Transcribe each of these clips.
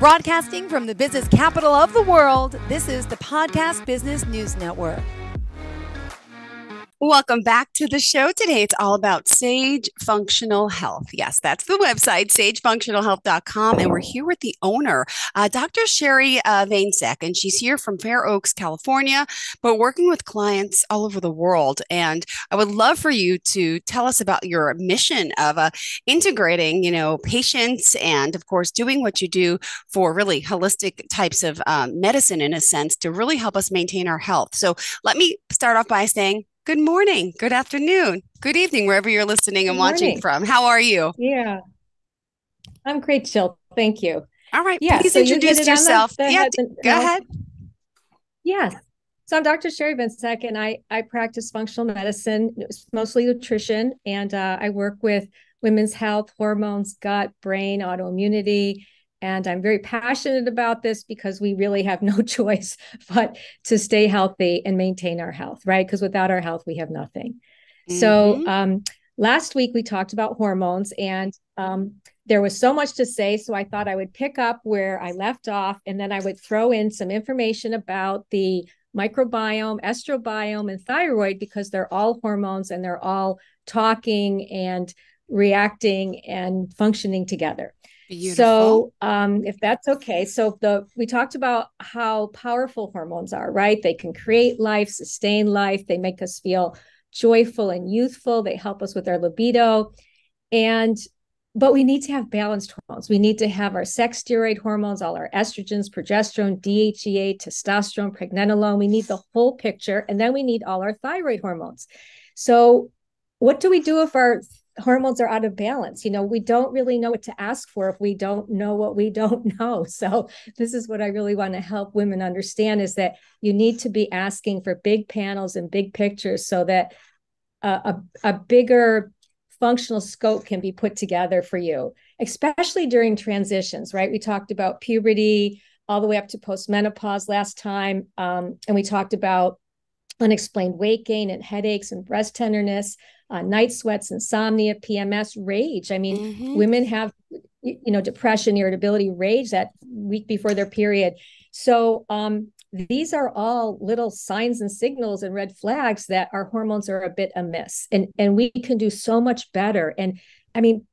Broadcasting from the business capital of the world, this is the Podcast Business News Network. Welcome back to the show today. It's all about Sage Functional Health. Yes, that's the website, sagefunctionalhealth.com. And we're here with the owner, uh, Dr. Sherie uh, Viencek, and she's here from Fair Oaks, California, but working with clients all over the world. And I would love for you to tell us about your mission of uh, integrating, you know, patients and, of course, doing what you do for really holistic types of um, medicine in a sense to really help us maintain our health. So let me start off by saying, Good morning, good afternoon, good evening, wherever you're listening and watching from. How are you? Yeah, I'm great, Jill. Thank you. All right, yeah, please so introduce you yourself. The, the yeah, go ahead. Yes. So I'm Dr. Sherie Viencek, and I I practice functional medicine, mostly nutrition, and uh, I work with women's health, hormones, gut, brain, autoimmunity, and I'm very passionate about this because we really have no choice but to stay healthy and maintain our health, right? Because without our health, we have nothing. Mm-hmm. So, um, last week we talked about hormones, and um, there was so much to say. So, I thought I would pick up where I left off, and then I would throw in some information about the microbiome, estrobiome, and thyroid because they're all hormones and they're all talking and reacting and functioning together. Beautiful. So, um, if that's okay, so the we talked about how powerful hormones are, right? They can create life, sustain life. They make us feel joyful and youthful. They help us with our libido, and but we need to have balanced hormones. We need to have our sex steroid hormones, all our estrogens, progesterone, DHEA, testosterone, pregnenolone. We need the whole picture, and then we need all our thyroid hormones. So, what do we do if our hormones are out of balance. You know, we don't really know what to ask for if we don't know what we don't know. So, this is what I really want to help women understand is that you need to be asking for big panels and big pictures so that a, a, bigger functional scope can be put together for you, especially during transitions, right? We talked about puberty all the way up to postmenopause last time. Um, and we talked about unexplained weight gain and headaches and breast tenderness uh, night sweats, insomnia, PMS, rage. I mean, mm-hmm. women have, you know, depression, irritability, rage that week before their period. So, um, these are all little signs and signals and red flags that our hormones are a bit amiss and and we can do so much better and i mean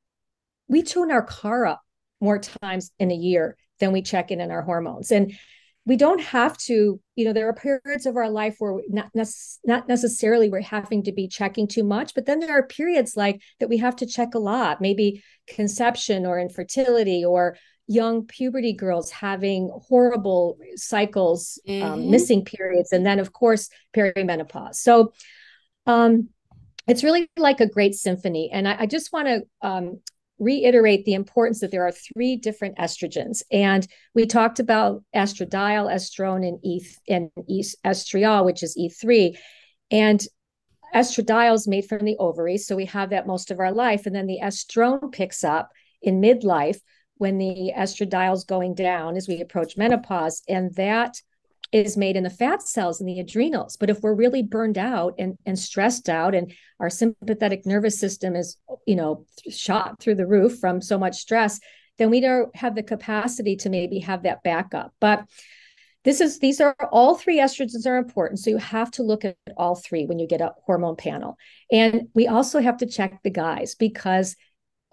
we tune our car up more times in a year than we check in in our hormones and we don't have to you know there are periods of our life where not, not necessarily we're having to be checking too much but then there are periods like that we have to check a lot maybe conception or infertility or young puberty girls having horrible cycles um, mm-hmm. um, missing periods and then of course perimenopause so um, it's really like a great symphony and i, I just want to um, reiterate the importance that there are three different estrogens. And we talked about estradiol, estrone, and, e- and estriol, which is E3. And estradiol is made from the ovaries. So we have that most of our life. And then the estrone picks up in midlife when the estradiol is going down as we approach menopause. And that is made in the fat cells in the adrenals. But if we're really burned out and, and stressed out and our sympathetic nervous system is, you know, shot through the roof from so much stress, then we don't have the capacity to maybe have that backup. But this is these are all three estrogens are important. So you have to look at all three when you get a hormone panel. And we also have to check the guys because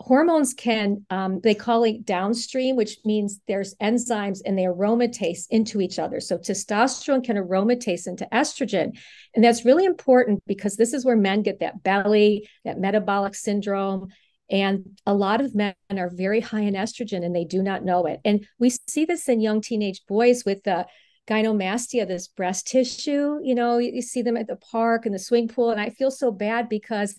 hormones can um, they call it downstream which means there's enzymes and they aromatase into each other. So testosterone can aromatase into estrogen. And that's really important because this is where men get that belly that metabolic syndrome. And a lot of men are very high in estrogen and they do not know it. And we see this in young teenage boys with the gynecomastia this breast tissue you know you, you see them at the park and the swing pool. And i feel so bad because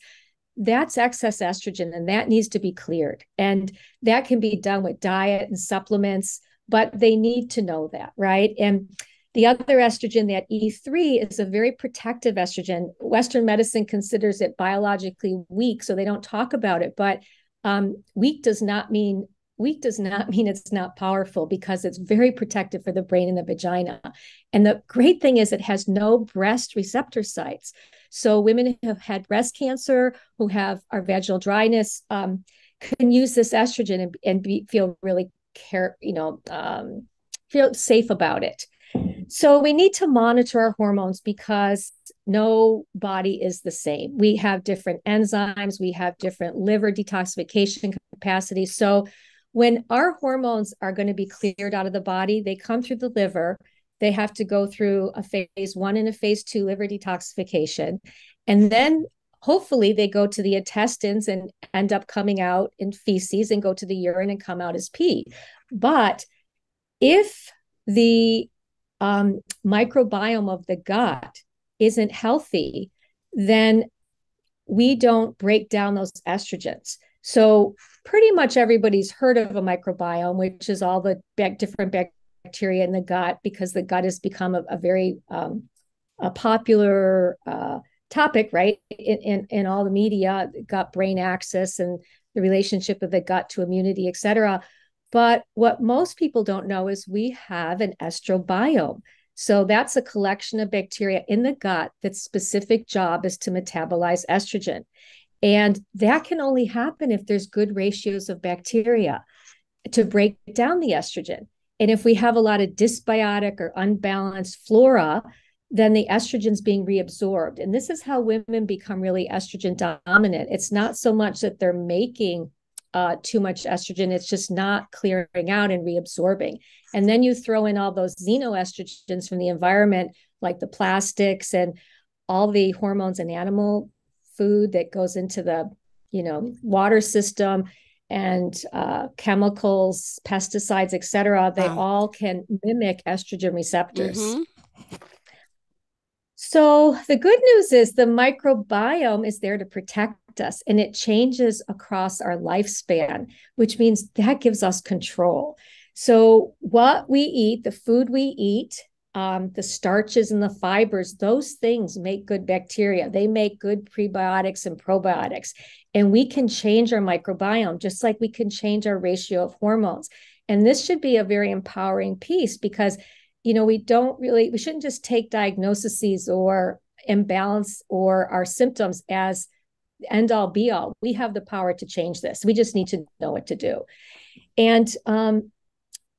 that's excess estrogen and that needs to be cleared. And that can be done with diet and supplements, but they need to know that, right? And the other estrogen, that E3, is a very protective estrogen. Western medicine considers it biologically weak, so they don't talk about it. But um, weak does not mean weak does not mean it's not powerful because it's very protective for the brain and the vagina. And the great thing is it has no breast receptor sites. So women who have had breast cancer, who have our vaginal dryness, um, can use this estrogen and, and be, feel really care, you know, um, feel safe about it. So we need to monitor our hormones because no body is the same. We have different enzymes, we have different liver detoxification capacity. So when our hormones are going to be cleared out of the body, they come through the liver. They have to go through a phase one and a phase two liver detoxification. And then hopefully they go to the intestines and end up coming out in feces and go to the urine and come out as pee. But if the um, microbiome of the gut isn't healthy, then we don't break down those estrogens. So, pretty much everybody's heard of a microbiome, which is all the different bacteria in the gut, because the gut has become a, a very um, a popular uh, topic, right? In, in, in all the media, gut brain axis and the relationship of the gut to immunity, et cetera. But what most people don't know is we have an estrobiome. So that's a collection of bacteria in the gut that's specific job is to metabolize estrogen. And that can only happen if there's good ratios of bacteria to break down the estrogen. And if we have a lot of dysbiotic or unbalanced flora, then the estrogen's being reabsorbed. And this is how women become really estrogen dominant. It's not so much that they're making uh, too much estrogen. It's just not clearing out and reabsorbing. And then you throw in all those xenoestrogens from the environment, like the plastics and all the hormones and animal food that goes into the, you know, water system and uh, chemicals, pesticides, etc. They wow. all can mimic estrogen receptors. Mm-hmm. So the good news is the microbiome is there to protect us and it changes across our lifespan, which means that gives us control. So, what we eat, the food we eat, um, the starches and the fibers, those things make good bacteria. They make good prebiotics and probiotics. And we can change our microbiome just like we can change our ratio of hormones. And this should be a very empowering piece because, you know, we don't really, we shouldn't just take diagnoses or imbalance or our symptoms as end all be all. We have the power to change this. We just need to know what to do. And um,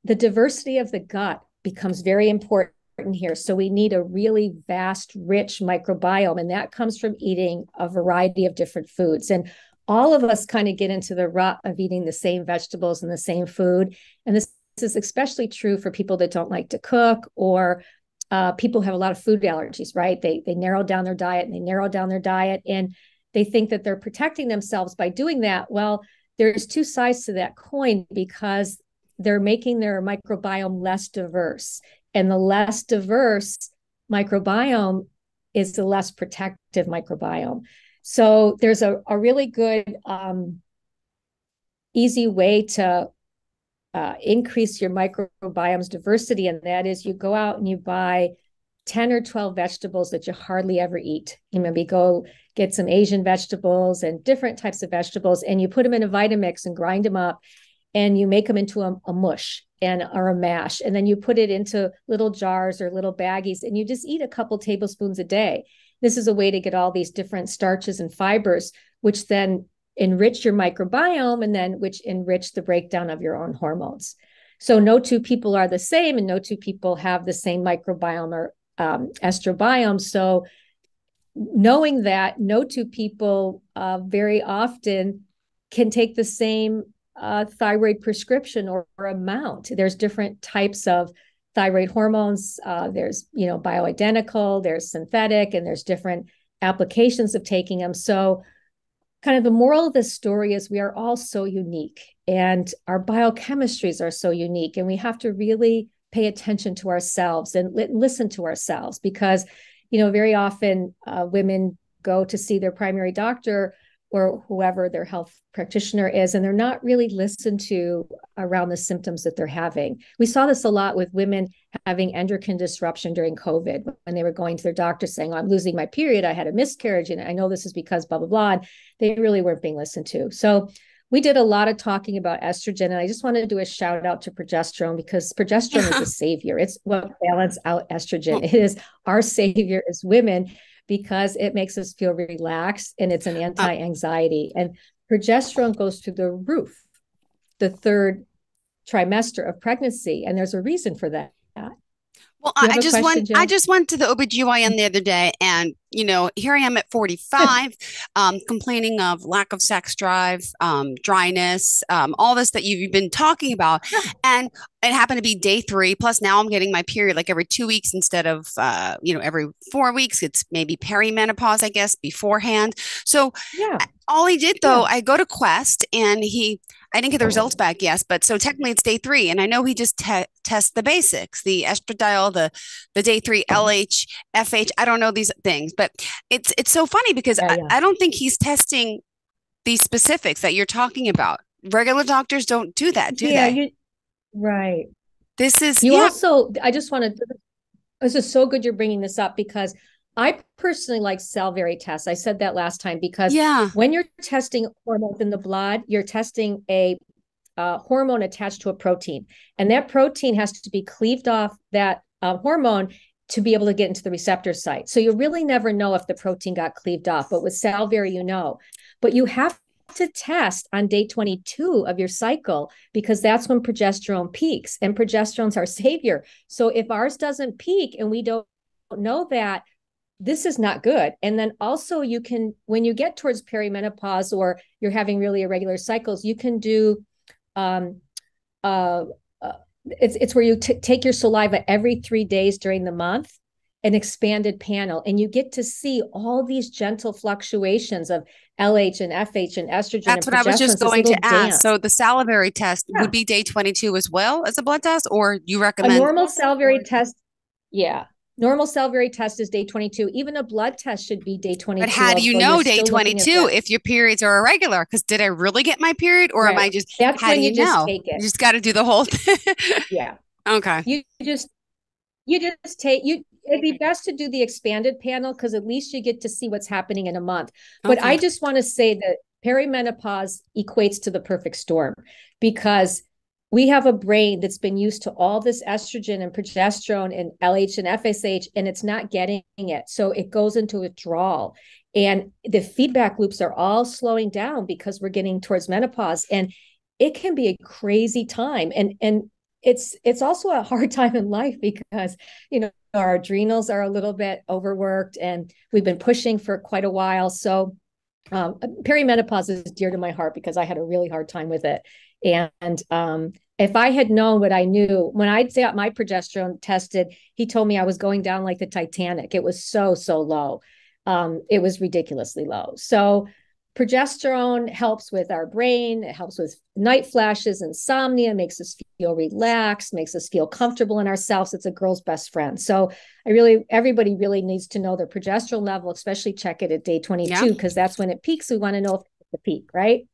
the diversity of the gut becomes very important here. So we need a really vast, rich microbiome, and that comes from eating a variety of different foods. And all of us kind of get into the rut of eating the same vegetables and the same food. And this, is especially true for people that don't like to cook or uh, people who have a lot of food allergies, right? They they narrow down their diet and they narrow down their diet. And they think that they're protecting themselves by doing that. Well, there's two sides to that coin because they're making their microbiome less diverse. And the less diverse microbiome is the less protective microbiome. So there's a, a really good, um, easy way to uh, increase your microbiome's diversity. And that is you go out and you buy 10 or 12 vegetables that you hardly ever eat. You maybe go get some Asian vegetables and different types of vegetables, and you put them in a Vitamix and grind them up, and you make them into a, a mush and or a mash, and then you put it into little jars or little baggies, and you just eat a couple tablespoons a day. This is a way to get all these different starches and fibers, which then enrich your microbiome and then which enrich the breakdown of your own hormones. So no two people are the same, and no two people have the same microbiome or um, estrobiome. So knowing that no two people uh, very often can take the same uh, thyroid prescription or, or, amount. There's different types of thyroid hormones. Uh, there's you know bioidentical, there's synthetic, and there's different applications of taking them. So kind of the moral of this story is we are all so unique and our biochemistries are so unique and we have to really pay attention to ourselves and li- listen to ourselves because you know very often uh, women go to see their primary doctor or whoever their health practitioner is and they're not really listened to around the symptoms that they're having. We saw this a lot with women having endocrine disruption during covid when they were going to their doctor saying oh, i'm losing my period. I had a miscarriage and i know this is because blah blah blah and they really weren't being listened to. So we did a lot of talking about estrogen and i just wanted to do a shout out to progesterone because progesterone is a savior. It's what balance out estrogen. It is our savior as women because it makes us feel relaxed and it's an uh, anti-anxiety and progesterone goes to the roof the third trimester of pregnancy. And there's a reason for that. Well, I just went. I just went to the OBGYN the other day, and you know, here I am at 45, um, complaining of lack of sex drive, um, dryness, um, all this that you've been talking about, and it happened to be day three. Plus, now I'm getting my period like every two weeks instead of uh, you know every four weeks. It's maybe perimenopause, I guess, beforehand. So, yeah. All he did though, yeah. I go to Quest, and he I didn't get the results back, yes, but so technically it's day three, and I know he just te- tests the basics, the estradiol, the the day three mm-hmm. LH, FH. I don't know these things, but it's it's so funny because yeah, yeah. I, I don't think he's testing these specifics that you're talking about. Regular doctors don't do that, do yeah, they? You, right. This is you yeah. also. I just wanted. This is so good you're bringing this up because I personally like salivary tests. I said that last time because yeah. when you're testing hormones in the blood, you're testing a uh, hormone attached to a protein, and that protein has to be cleaved off that uh, hormone to be able to get into the receptor site. So you really never know if the protein got cleaved off, but with salivary, you know. But you have to test on day 22 of your cycle because that's when progesterone peaks, and progesterone's our savior. So if ours doesn't peak and we don't know that, this is not good. And then also, you can, when you get towards perimenopause or you're having really irregular cycles, you can do, um, uh, uh it's it's where you t- take your saliva every three days during the month, an expanded panel, and you get to see all these gentle fluctuations of LH and FH and estrogen. That's and what I was just going to dance. ask. So the salivary test yeah. would be day 22 as well as a blood test, or you recommend a normal salivary test? Yeah, Normal salivary test is day 22. Even a blood test should be day 22. But how do you know day 22 if your periods are irregular? Because did I really get my period or right. am I just, That's how when do you, you know? take it. You just got to do the whole thing. yeah. Okay. You just, you just take, you, it'd be best to do the expanded panel because at least you get to see what's happening in a month. But. I just want to say that perimenopause equates to the perfect storm because we have a brain that's been used to all this estrogen and progesterone and LH and FSH, and it's not getting it. So it goes into withdrawal. And the feedback loops are all slowing down because we're getting towards menopause. And it can be a crazy time. And and it's it's also a hard time in life because you know our adrenals are a little bit overworked and we've been pushing for quite a while. So um, perimenopause is dear to my heart because I had a really hard time with it. And um, if I had known what I knew, when I'd got my progesterone tested, he told me I was going down like the Titanic. It was so, so low. Um, it was ridiculously low. So, progesterone helps with our brain, it helps with night flashes, insomnia, makes us feel relaxed, makes us feel comfortable in ourselves. It's a girl's best friend. So, I really, everybody really needs to know their progesterone level, especially check it at day 22, because yeah. that's when it peaks. We want to know if it's the peak, right?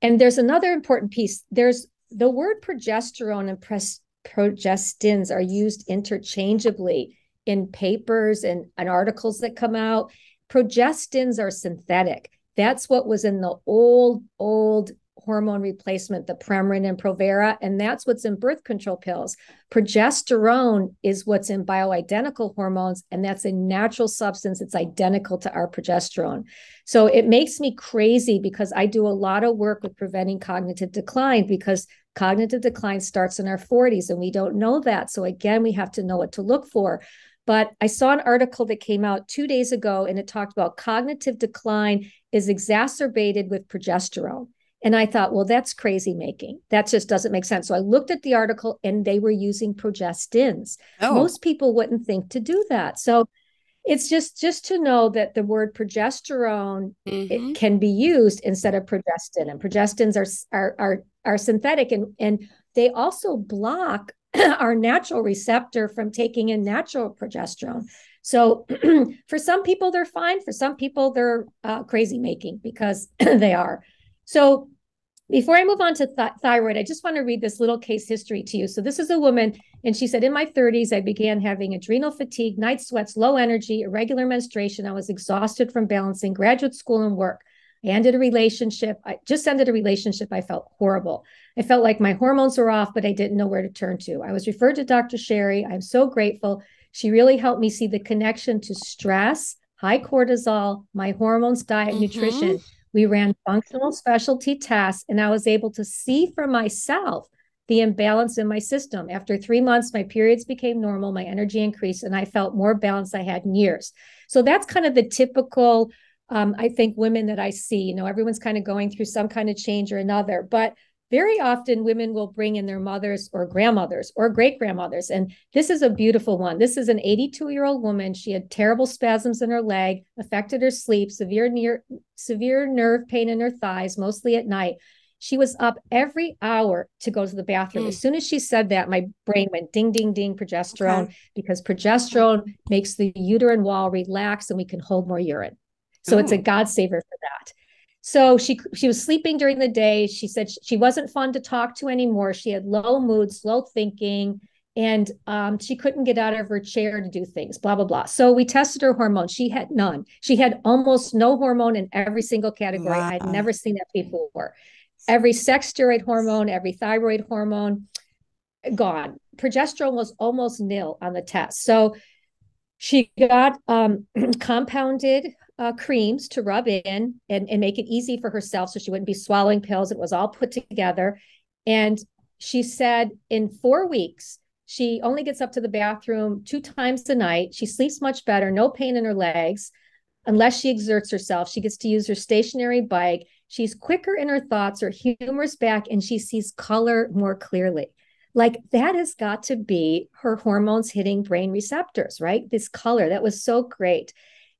And there's another important piece. There's the word progesterone and pres- progestins are used interchangeably in papers and, and articles that come out. Progestins are synthetic. That's what was in the old, old hormone replacement, the Premarin and Provera, and that's what's in birth control pills. Progesterone is what's in bioidentical hormones, and that's a natural substance. It's identical to our progesterone. So it makes me crazy because I do a lot of work with preventing cognitive decline because cognitive decline starts in our 40s, and we don't know that. So again, we have to know what to look for. But I saw an article that came out two days ago, and it talked about cognitive decline is exacerbated with progesterone. And I thought, well, that's crazy making. That just doesn't make sense. So I looked at the article and they were using progestins. Oh. Most people wouldn't think to do that. So it's just just to know that the word progesterone mm-hmm. can be used instead of progestin and progestins are are are, are synthetic and and they also block our natural receptor from taking in natural progesterone so for some people they're fine for some people they're uh, crazy making because they are so before I move on to th- thyroid, I just want to read this little case history to you. So, this is a woman, and she said, In my 30s, I began having adrenal fatigue, night sweats, low energy, irregular menstruation. I was exhausted from balancing graduate school and work. I ended a relationship. I just ended a relationship. I felt horrible. I felt like my hormones were off, but I didn't know where to turn to. I was referred to Dr. Sherie. I'm so grateful. She really helped me see the connection to stress, high cortisol, my hormones, diet, mm-hmm. nutrition we ran functional specialty tests, and I was able to see for myself the imbalance in my system. After three months, my periods became normal, my energy increased, and I felt more balanced I had in years. So that's kind of the typical, um, I think, women that I see. You know, everyone's kind of going through some kind of change or another. But very often women will bring in their mothers or grandmothers or great grandmothers. And this is a beautiful one. This is an 82 year old woman. She had terrible spasms in her leg, affected her sleep, severe, near, severe nerve pain in her thighs, mostly at night. She was up every hour to go to the bathroom. Mm. As soon as she said that, my brain went ding, ding, ding, progesterone, okay. because progesterone makes the uterine wall relax and we can hold more urine. So Ooh. it's a God saver for that. So she she was sleeping during the day. She said she wasn't fun to talk to anymore. She had low mood, slow thinking, and um, she couldn't get out of her chair to do things. Blah blah blah. So we tested her hormones. She had none. She had almost no hormone in every single category. Wow. I'd never seen that before. Every sex steroid hormone, every thyroid hormone, gone. Progesterone was almost nil on the test. So she got um, compounded uh, creams to rub in and, and make it easy for herself so she wouldn't be swallowing pills. It was all put together. And she said in four weeks, she only gets up to the bathroom two times a night. She sleeps much better, no pain in her legs unless she exerts herself. She gets to use her stationary bike. She's quicker in her thoughts, her humor's back, and she sees color more clearly. Like that has got to be her hormones hitting brain receptors, right? This color that was so great.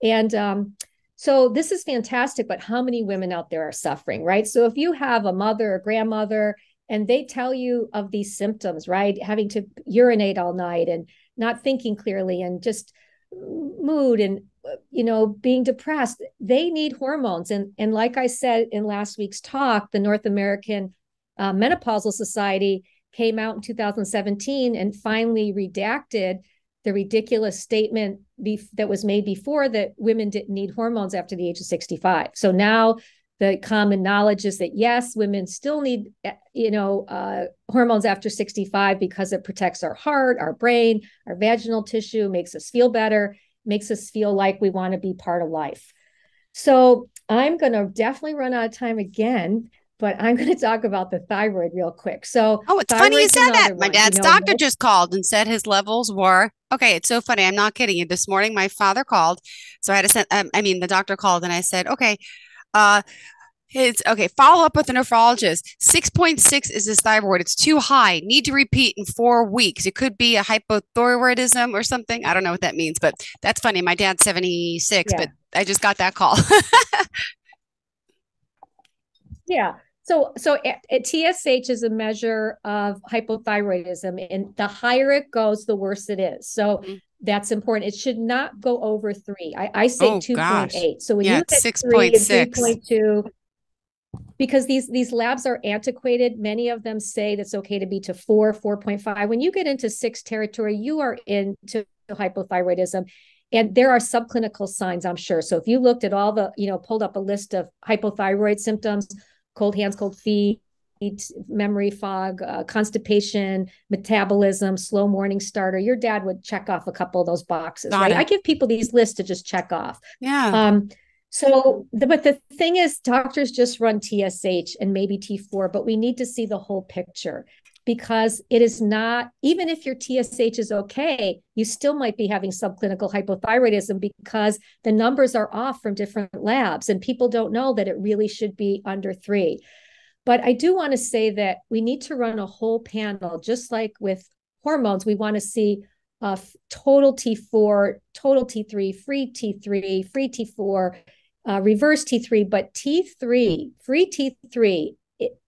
And um, so this is fantastic, but how many women out there are suffering, right? So if you have a mother or grandmother and they tell you of these symptoms, right? Having to urinate all night and not thinking clearly and just mood and you know being depressed they need hormones and and like i said in last week's talk the north american uh, menopausal society came out in 2017 and finally redacted the ridiculous statement that was made before that women didn't need hormones after the age of 65. So now the common knowledge is that yes, women still need, eh, you know, uh, hormones after 65 because it protects our heart, our brain, our vaginal tissue, makes us feel better, makes us feel like we want to be part of life. So I'm going to definitely run out of time again but I'm going to talk about the thyroid real quick. So, oh, it's funny you said that. My dad's you know, doctor just called and said his levels were okay. It's so funny. I'm not kidding you. This morning, my father called, so I had to send. Um, I mean, the doctor called, and I said, okay, uh, it's okay. Follow up with a nephrologist. 6.6 is his thyroid. It's too high. Need to repeat in four weeks. It could be a hypothyroidism or something. I don't know what that means, but that's funny. My dad's 76, yeah. but I just got that call. yeah. So, so TSH is a measure of hypothyroidism, and the higher it goes, the worse it is. So mm-hmm. that's important. It should not go over three. I, I say oh, two point eight. So when yeah, you get six point six, point two, because these these labs are antiquated. Many of them say that's okay to be to four, four point five. When you get into six territory, you are into hypothyroidism. And there are subclinical signs, I'm sure. So if you looked at all the, you know, pulled up a list of hypothyroid symptoms, cold hands, cold feet, memory fog, uh, constipation, metabolism, slow morning starter. Your dad would check off a couple of those boxes, Got right? It. I give people these lists to just check off. Yeah. Um, so, the, but the thing is, doctors just run TSH and maybe T4, but we need to see the whole picture because it is not, even if your TSH is okay, you still might be having subclinical hypothyroidism because the numbers are off from different labs and people don't know that it really should be under three. But I do want to say that we need to run a whole panel, just like with hormones, we want to see uh, total T4, total T3, free T3, free T4, uh, reverse T3, but T3, free T3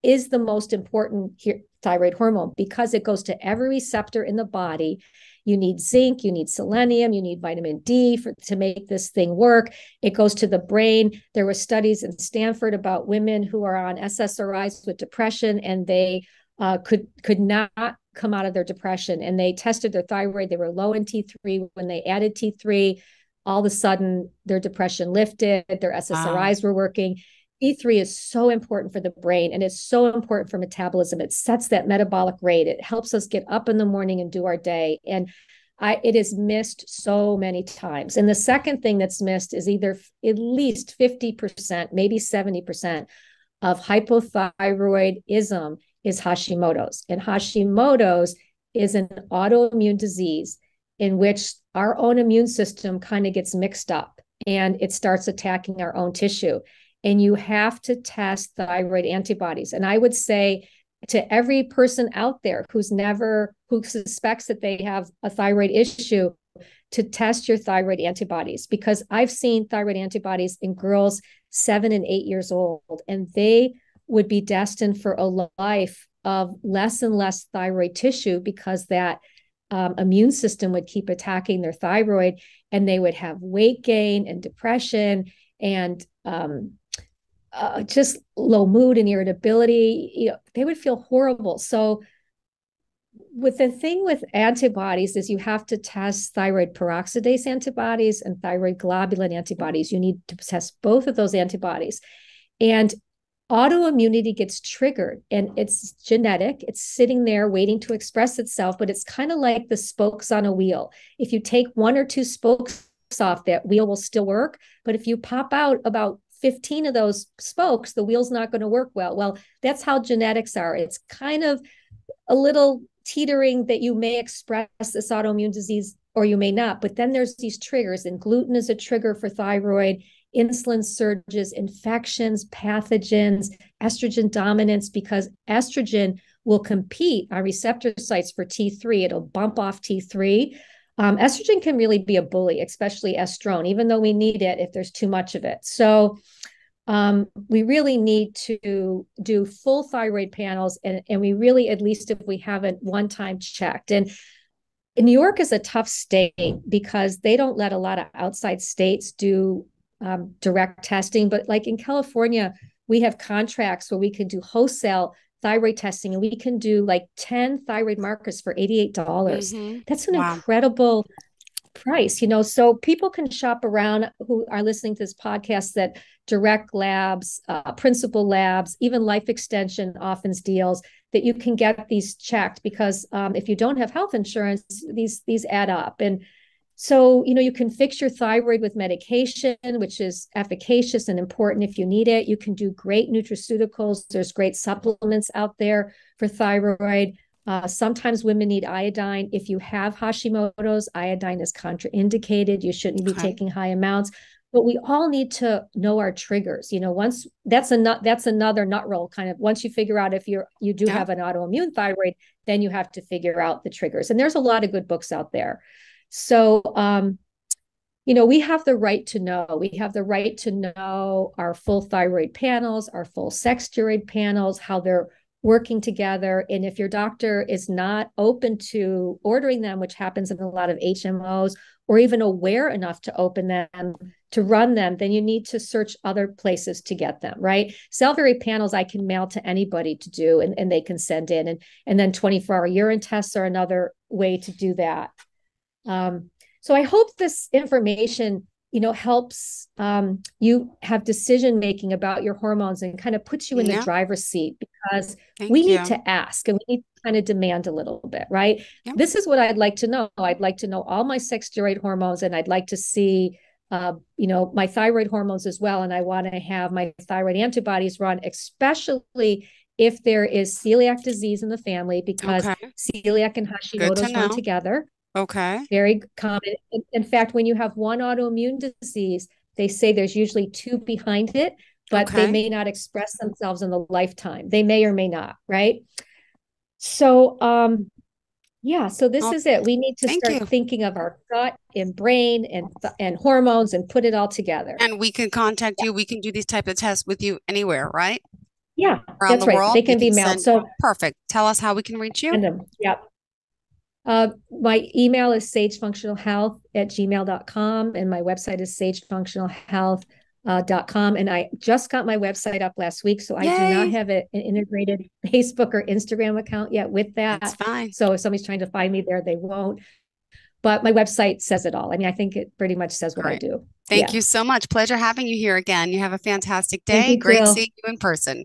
is the most important here, thyroid hormone because it goes to every receptor in the body. You need zinc, you need selenium, you need vitamin D for, to make this thing work. It goes to the brain. There were studies in Stanford about women who are on SSRIs with depression and they uh, could could not come out of their depression. And they tested their thyroid. They were low in T3. When they added T3, all of a sudden their depression lifted, their SSRIs wow. were working. T3 is so important for the brain and it's so important for metabolism. It sets that metabolic rate. It helps us get up in the morning and do our day. And I, it is missed so many times. And the second thing that's missed is either at least 50%, maybe 70% of hypothyroidism is Hashimoto's. And Hashimoto's is an autoimmune disease in which our own immune system kind of gets mixed up and it starts attacking our own tissue. And you have to test thyroid antibodies. And I would say to every person out there who's never, who suspects that they have a thyroid issue, to test your thyroid antibodies because I've seen thyroid antibodies in girls seven and eight years old, and they would be destined for a life of less and less thyroid tissue because that um, immune system would keep attacking their thyroid and they would have weight gain and depression and um, uh, just low mood and irritability you know they would feel horrible. So with the thing with antibodies is you have to test thyroid peroxidase antibodies and thyroid globulin antibodies. You need to test both of those antibodies. And autoimmunity gets triggered and it's genetic. It's sitting there waiting to express itself but it's kind of like the spokes on a wheel. If you take one or two spokes off that wheel will still work. But if you pop out about 15 of those spokes the wheel's not going to work well well that's how genetics are it's kind of a little teetering that you may express this autoimmune disease or you may not but then there's these triggers and gluten is a trigger for thyroid insulin surges, infections, pathogens, estrogen dominance, because estrogen will compete on receptor sites for T3. It'll bump off T3. Um, estrogen can really be a bully, especially estrone, even though we need it if there's too much of it. So um, we really need to do full thyroid panels, and, and we really, at least if we haven't one time checked. And New York is a tough state because they don't let a lot of outside states do um, direct testing. But like in California, we have contracts where we can do wholesale thyroid testing and we can do like 10 thyroid markers for $88. mm hmm That's an wow. incredible price, you know. So people can shop around who are listening to this podcast that direct labs, uh, principal labs, even life extension often deals that you can get these checked because um, if you don't have health insurance, these these add up. And so, you know, you can fix your thyroid with medication, which is efficacious and important if you need it. You can do great nutraceuticals. There's great supplements out there for thyroid. Uh, sometimes women need iodine. If you have Hashimoto's, iodine is contraindicated. You shouldn't be okay. taking high amounts. But we all need to know our triggers. You know, once that's a nut, that's another nut roll kind of. Once you figure out if you're you do yeah. have an autoimmune thyroid, then you have to figure out the triggers. And there's a lot of good books out there. So, um, you know, we have the right to know. We have the right to know our full thyroid panels, our full sex steroid panels, how they're working together. And if your doctor is not open to ordering them, which happens in a lot of HMOs, or even aware enough to open them to run them, then you need to search other places to get them, right? Salivary panels I can mail to anybody to do and, and they can send in. And, and then 24 hour urine tests are another way to do that. Um, so I hope this information, you know, helps um, you have decision making about your hormones and kind of puts you in yeah. the driver's seat because Thank we you. need to ask and we need to kind of demand a little bit, right? This is what I'd like to know. I'd like to know all my sex steroid hormones, and I'd like to see. Uh, you know my thyroid hormones as well and i want to have my thyroid antibodies run especially if there is celiac disease in the family because okay. celiac and hashimoto's run together Okay. Very common. In, in, fact, when you have one autoimmune disease, they say there's usually two behind it, but okay. they may not express themselves in the lifetime. They may or may not, right? So, um, yeah, so this oh, is it. We need to start you. thinking of our gut and brain and and hormones and put it all together. And we can contact yeah. you. We can do these type of tests with you anywhere, right? Yeah, Around that's the right. World, they can be mailed. So perfect. Tell us how we can reach you. Yep. Uh, my email is sagefunctionalhealth at gmail.com and my website is sagefunctionalhealth.com. Uh, and I just got my website up last week, so Yay. I do not have a, an integrated Facebook or Instagram account yet with that. That's fine. So if somebody's trying to find me there, they won't. But my website says it all. I mean, I think it pretty much says what Great. I do. Thank yeah. you so much. Pleasure having you here again. You have a fantastic day. Great seeing you in person.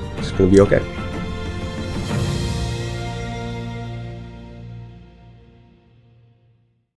it's going to be okay.